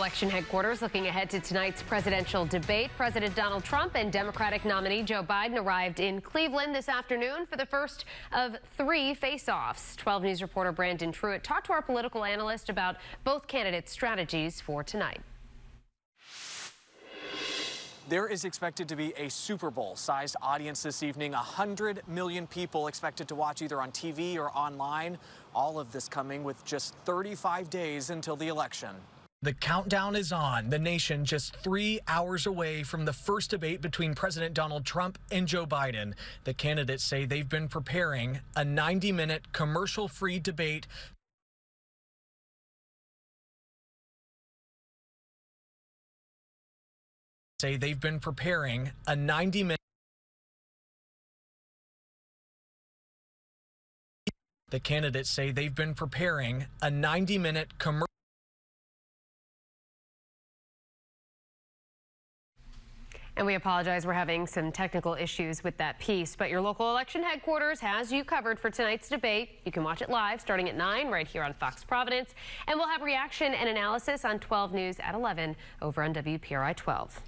election headquarters looking ahead to tonight's presidential debate. President Donald Trump and Democratic nominee Joe Biden arrived in Cleveland this afternoon for the first of three face-offs. 12 News reporter Brandon Truitt talked to our political analyst about both candidates' strategies for tonight. There is expected to be a Super Bowl sized audience this evening. 100 million people expected to watch either on TV or online. All of this coming with just 35 days until the election. The countdown is on. The nation just three hours away from the first debate between President Donald Trump and Joe Biden. The candidates say they've been preparing a 90 minute commercial free debate say they've been preparing a 90 minute The candidates say they've been preparing a 90 minute commercial And we apologize, we're having some technical issues with that piece, but your local election headquarters has you covered for tonight's debate. You can watch it live starting at 9 right here on Fox Providence. And we'll have reaction and analysis on 12 News at 11 over on WPRI 12.